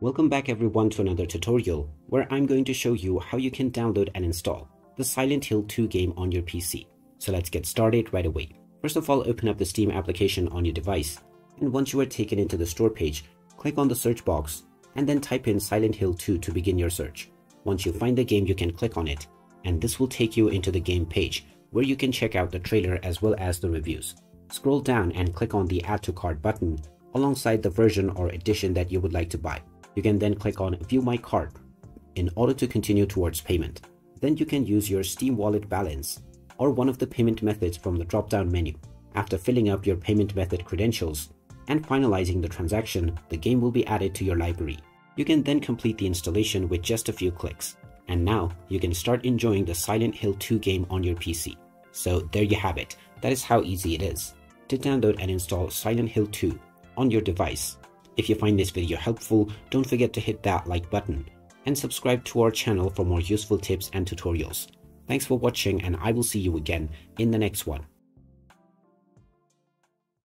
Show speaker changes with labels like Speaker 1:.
Speaker 1: Welcome back everyone to another tutorial where I'm going to show you how you can download and install the Silent Hill 2 game on your PC. So let's get started right away. First of all, open up the Steam application on your device and once you are taken into the store page, click on the search box and then type in Silent Hill 2 to begin your search. Once you find the game, you can click on it and this will take you into the game page where you can check out the trailer as well as the reviews. Scroll down and click on the add to cart button alongside the version or edition that you would like to buy. You can then click on view my cart in order to continue towards payment. Then you can use your Steam wallet balance or one of the payment methods from the drop-down menu. After filling up your payment method credentials and finalizing the transaction, the game will be added to your library. You can then complete the installation with just a few clicks. And now you can start enjoying the Silent Hill 2 game on your PC. So there you have it. That is how easy it is to download and install Silent Hill 2 on your device if you find this video helpful, don't forget to hit that like button and subscribe to our channel for more useful tips and tutorials. Thanks for watching and I will see you again in the next one.